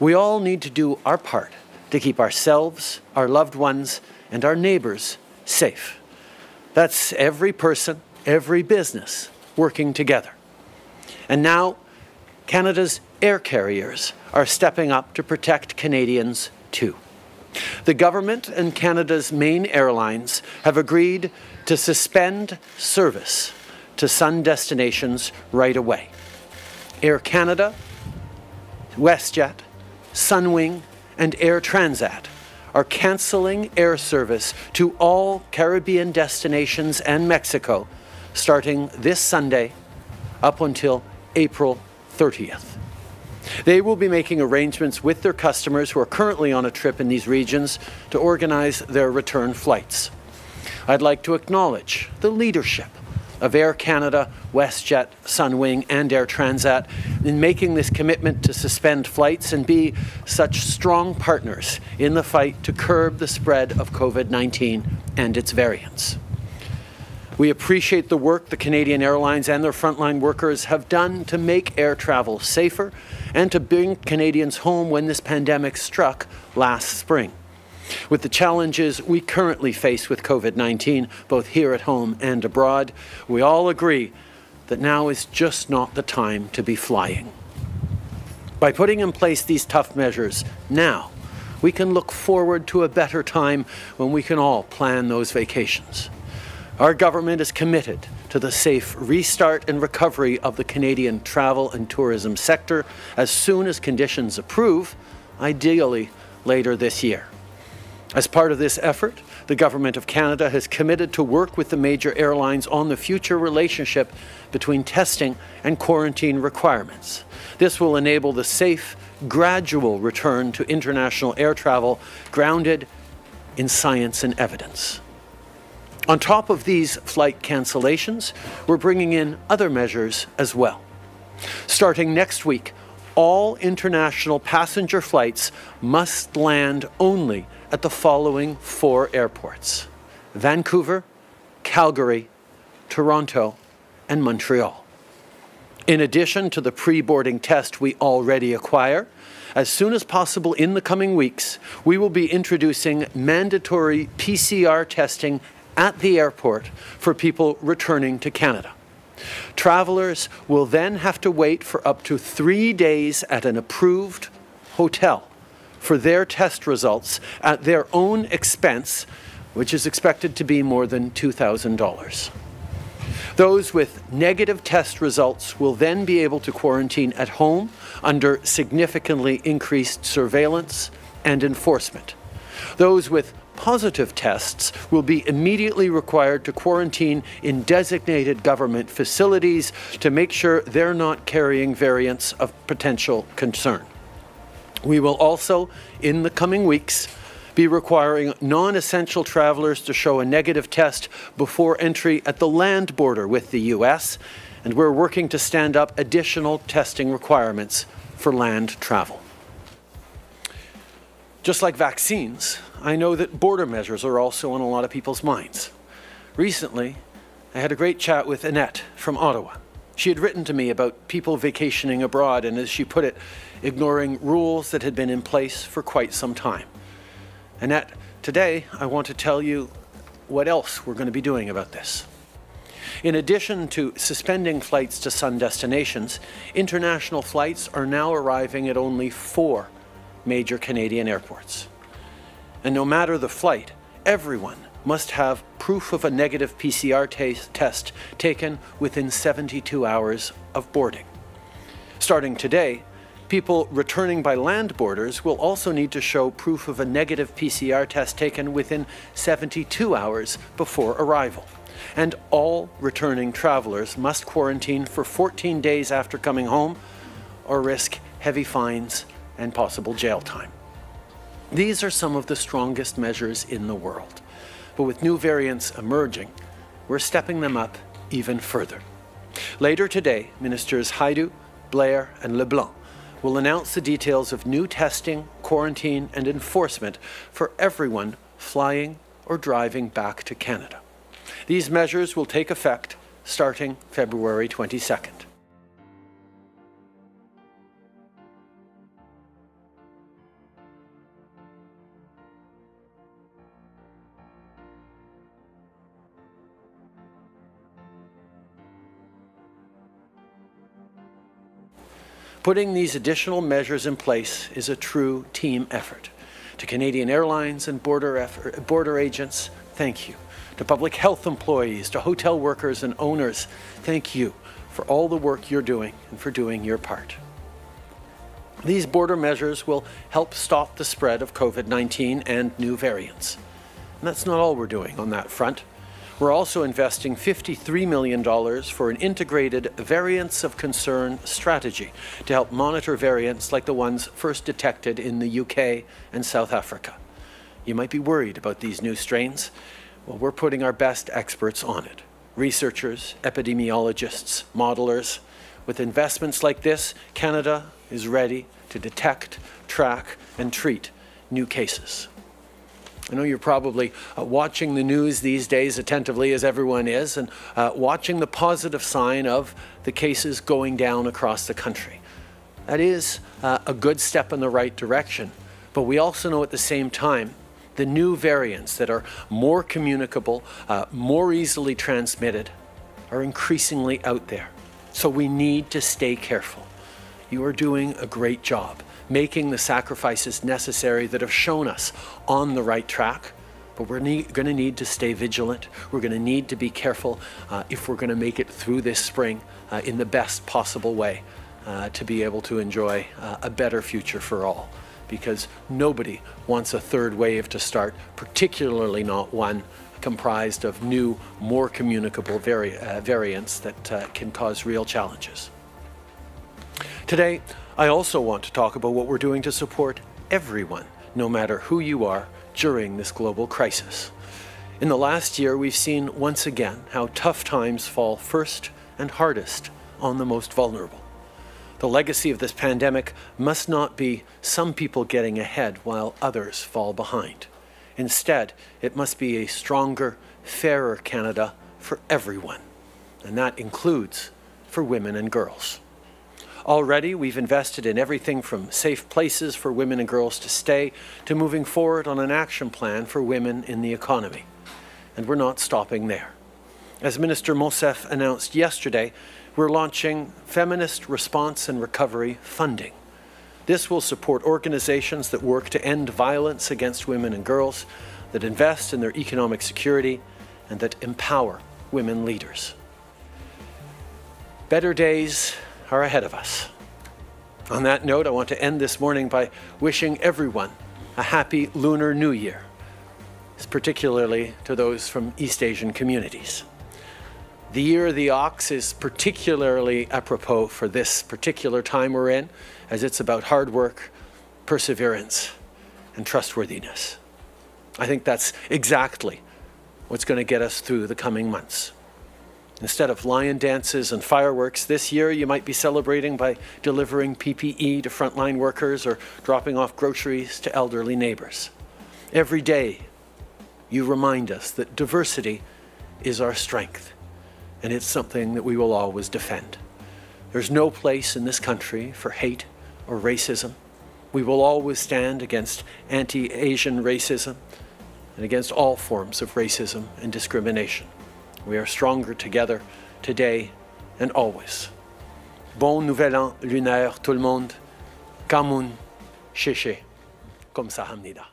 We all need to do our part to keep ourselves, our loved ones, and our neighbours safe. That's every person, every business working together. And now, Canada's air carriers are stepping up to protect Canadians too. The government and Canada's main airlines have agreed to suspend service to sun destinations right away. Air Canada, WestJet, Sunwing, and Air Transat are cancelling air service to all Caribbean destinations and Mexico starting this Sunday up until April 30th. They will be making arrangements with their customers who are currently on a trip in these regions to organize their return flights. I'd like to acknowledge the leadership of Air Canada, WestJet, Sunwing, and Air Transat in making this commitment to suspend flights and be such strong partners in the fight to curb the spread of COVID 19 and its variants. We appreciate the work the Canadian Airlines and their frontline workers have done to make air travel safer and to bring Canadians home when this pandemic struck last spring. With the challenges we currently face with COVID 19, both here at home and abroad, we all agree that now is just not the time to be flying. By putting in place these tough measures now, we can look forward to a better time when we can all plan those vacations. Our government is committed to the safe restart and recovery of the Canadian travel and tourism sector as soon as conditions approve, ideally later this year. As part of this effort, the Government of Canada has committed to work with the major airlines on the future relationship between testing and quarantine requirements. This will enable the safe, gradual return to international air travel grounded in science and evidence. On top of these flight cancellations, we're bringing in other measures as well. Starting next week, all international passenger flights must land only at the following four airports Vancouver, Calgary, Toronto, and Montreal. In addition to the pre boarding test we already acquire, as soon as possible in the coming weeks, we will be introducing mandatory PCR testing at the airport for people returning to Canada. Travelers will then have to wait for up to three days at an approved hotel for their test results at their own expense, which is expected to be more than $2,000. Those with negative test results will then be able to quarantine at home under significantly increased surveillance and enforcement. Those with positive tests will be immediately required to quarantine in designated government facilities to make sure they're not carrying variants of potential concern. We will also, in the coming weeks, be requiring non essential travelers to show a negative test before entry at the land border with the U.S., and we're working to stand up additional testing requirements for land travel. Just like vaccines, I know that border measures are also on a lot of people's minds. Recently, I had a great chat with Annette from Ottawa. She had written to me about people vacationing abroad and, as she put it, ignoring rules that had been in place for quite some time. Annette, today I want to tell you what else we're going to be doing about this. In addition to suspending flights to sun destinations, international flights are now arriving at only four major Canadian airports. And no matter the flight, everyone must have proof of a negative PCR test taken within 72 hours of boarding. Starting today, people returning by land borders will also need to show proof of a negative PCR test taken within 72 hours before arrival. And all returning travelers must quarantine for 14 days after coming home or risk heavy fines and possible jail time. These are some of the strongest measures in the world. But with new variants emerging, we're stepping them up even further. Later today, Ministers Hajdu, Blair, and LeBlanc will announce the details of new testing, quarantine, and enforcement for everyone flying or driving back to Canada. These measures will take effect starting February 22nd. Putting these additional measures in place is a true team effort. To Canadian Airlines and border, effort, border agents, thank you. To public health employees, to hotel workers and owners, thank you for all the work you're doing and for doing your part. These border measures will help stop the spread of COVID-19 and new variants. And that's not all we're doing on that front. We're also investing $53 million for an integrated variants of concern strategy to help monitor variants like the ones first detected in the UK and South Africa. You might be worried about these new strains. Well, we're putting our best experts on it. Researchers, epidemiologists, modelers. With investments like this, Canada is ready to detect, track, and treat new cases. I know you're probably uh, watching the news these days attentively, as everyone is, and uh, watching the positive sign of the cases going down across the country. That is uh, a good step in the right direction, but we also know at the same time the new variants that are more communicable, uh, more easily transmitted, are increasingly out there. So we need to stay careful. You are doing a great job making the sacrifices necessary that have shown us on the right track. But we're going to need to stay vigilant. We're going to need to be careful uh, if we're going to make it through this spring uh, in the best possible way uh, to be able to enjoy uh, a better future for all. Because nobody wants a third wave to start, particularly not one comprised of new, more communicable vari uh, variants that uh, can cause real challenges. Today, I also want to talk about what we're doing to support everyone, no matter who you are, during this global crisis. In the last year, we've seen once again how tough times fall first and hardest on the most vulnerable. The legacy of this pandemic must not be some people getting ahead while others fall behind. Instead, it must be a stronger, fairer Canada for everyone, and that includes for women and girls. Already, we've invested in everything from safe places for women and girls to stay to moving forward on an action plan for women in the economy. And we're not stopping there. As Minister Monsef announced yesterday, we're launching Feminist Response and Recovery Funding. This will support organizations that work to end violence against women and girls, that invest in their economic security, and that empower women leaders. Better days are ahead of us. On that note, I want to end this morning by wishing everyone a happy Lunar New Year, particularly to those from East Asian communities. The Year of the Ox is particularly apropos for this particular time we're in, as it's about hard work, perseverance, and trustworthiness. I think that's exactly what's going to get us through the coming months. Instead of lion dances and fireworks, this year you might be celebrating by delivering PPE to frontline workers or dropping off groceries to elderly neighbors. Every day, you remind us that diversity is our strength, and it's something that we will always defend. There's no place in this country for hate or racism. We will always stand against anti-Asian racism and against all forms of racism and discrimination. We are stronger together today and always. Bon nouvel an lunaire tout le monde. Kamun, Sheshe, comme ça hamnida.